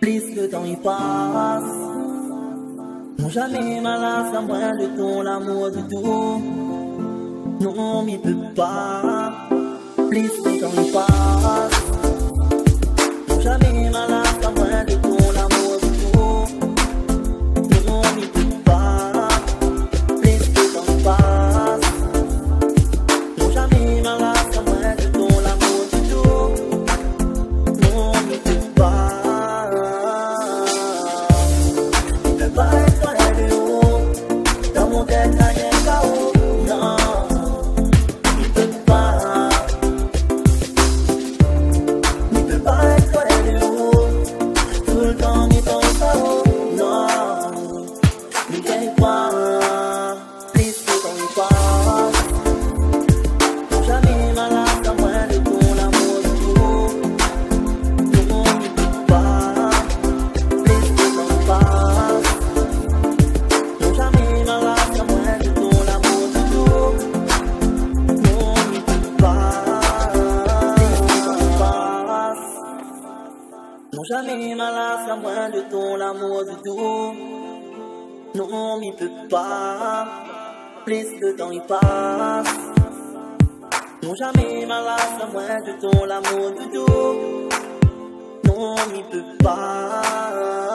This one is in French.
plus le temps y passe. Non, jamais malade à moins de ton amour du tout. Non, m'y peut pas, plus le temps y passe. Non, jamais malade à moins de ton amour du tout. Non, il peut pas. Plus le temps il passe. Non, jamais malade à moins de ton amour du tout. Non, il peut pas.